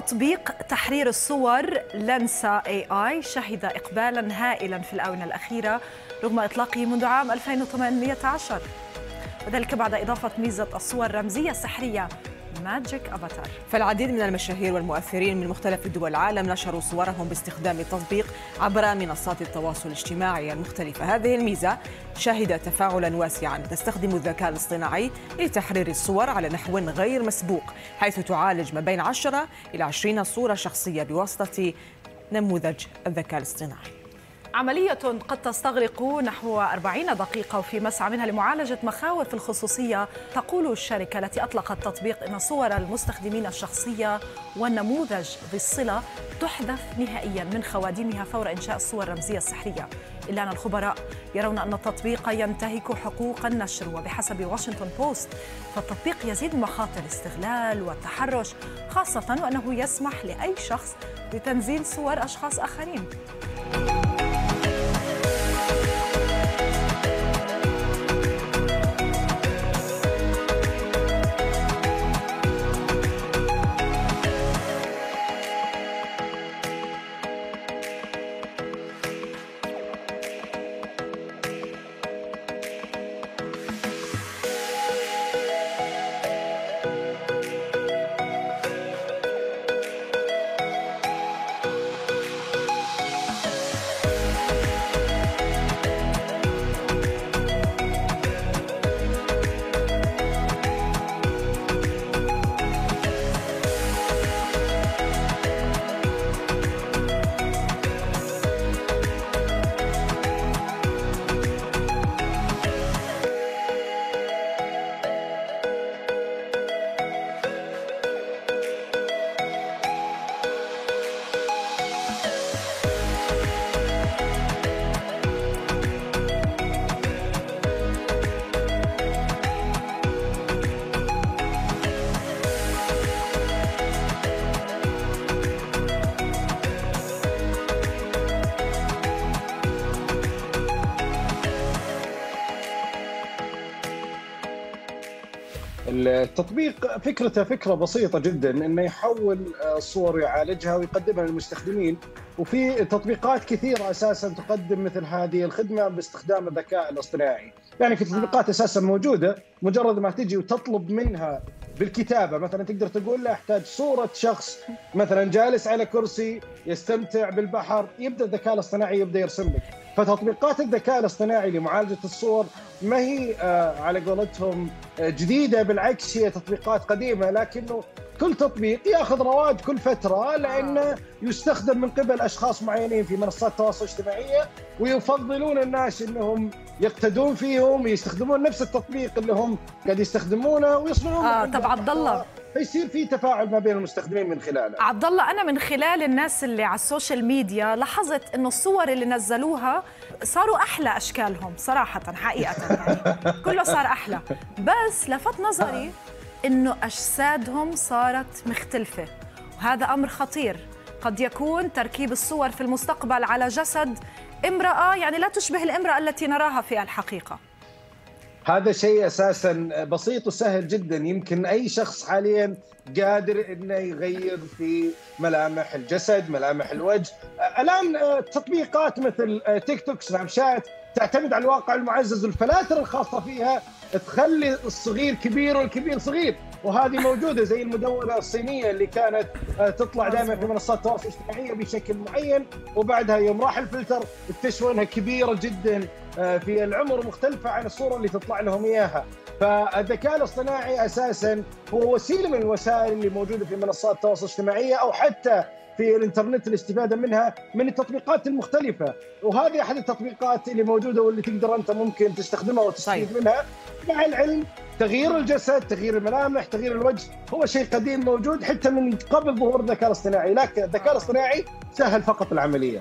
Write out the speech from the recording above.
تطبيق تحرير الصور لنسا اي اي شهد اقبالا هائلا في الآونة الأخيرة رغم إطلاقه منذ عام 2018 وذلك بعد إضافة ميزة الصور الرمزية السحرية ماجيك افاتار فالعديد من المشاهير والمؤثرين من مختلف دول العالم نشروا صورهم باستخدام التطبيق عبر منصات التواصل الاجتماعي المختلفة. هذه الميزة شهدت تفاعلا واسعا. تستخدم الذكاء الاصطناعي لتحرير الصور على نحو غير مسبوق حيث تعالج ما بين 10 إلى 20 صورة شخصية بواسطة نموذج الذكاء الاصطناعي. عملية قد تستغرق نحو 40 دقيقة وفي مسعى منها لمعالجة مخاوف الخصوصية تقول الشركة التي أطلقت التطبيق أن صور المستخدمين الشخصية والنموذج ذي الصلة تحذف نهائيا من خوادمها فور إنشاء الصور الرمزية السحرية. إلا أن الخبراء يرون أن التطبيق ينتهك حقوق النشر وبحسب واشنطن بوست فالتطبيق يزيد مخاطر الاستغلال والتحرش خاصة وأنه يسمح لأي شخص بتنزيل صور أشخاص آخرين. التطبيق فكرته فكرة بسيطة جدا إنه يحول الصور ويعالجها ويقدمها للمستخدمين. وفي تطبيقات كثيرة أساسا تقدم مثل هذه الخدمة باستخدام الذكاء الاصطناعي، يعني في تطبيقات أساسا موجودة مجرد ما تجي وتطلب منها بالكتابة مثلا تقدر تقول له احتاج صورة شخص مثلا جالس على كرسي يستمتع بالبحر يبدأ الذكاء الاصطناعي يبدأ يرسم لك. فتطبيقات الذكاء الاصطناعي لمعالجة الصور ما هي آه على قولتهم آه جديدة بالعكس هي تطبيقات قديمة لكنه كل تطبيق ياخذ رواج كل فترة لأنه يستخدم من قبل أشخاص معينين في منصات التواصل الاجتماعي ويفضلون الناس إنهم يقتدون فيهم ويستخدمون نفس التطبيق اللي هم قاعد يستخدمونه ويصنعون آه طب عبد الله فيصير في تفاعل ما بين المستخدمين من خلاله. عبد الله أنا من خلال الناس اللي على السوشيال ميديا لاحظت إنه الصور اللي نزلوها صاروا أحلى أشكالهم صراحة حقيقة. يعني كله صار أحلى. بس لفت نظري إنه أجسادهم صارت مختلفة وهذا أمر خطير. قد يكون تركيب الصور في المستقبل على جسد امرأة يعني لا تشبه الامرأة التي نراها في الحقيقة. هذا شيء أساسا بسيط وسهل جدا. يمكن أي شخص حاليا قادر إنه يغير في ملامح الجسد، ملامح الوجه، الآن تطبيقات مثل تيك توك، سناب شات تعتمد على الواقع المعزز والفلاتر الخاصة فيها تخلي الصغير كبير والكبير صغير. وهذه موجودة زي المدونة الصينية اللي كانت تطلع دائما في منصات التواصل الاجتماعي بشكل معين وبعدها يوم راح الفلتر اكتشفوا إنها كبيرة جدا في العمر مختلفة عن الصورة اللي تطلع لهم إياها. فالذكاء الاصطناعي أساسا هو وسيلة من الوسائل اللي موجودة في منصات التواصل الاجتماعي أو حتى في الإنترنت الاستفاده منها من التطبيقات المختلفة. وهذه أحد التطبيقات اللي موجودة واللي تقدر أنت ممكن تستخدمها وتستفيد طيب. منها. مع العلم تغيير الجسد تغيير الملامح تغيير الوجه هو شيء قديم موجود حتى من قبل ظهور الذكاء الاصطناعي. لكن الذكاء الاصطناعي سهل فقط العملية.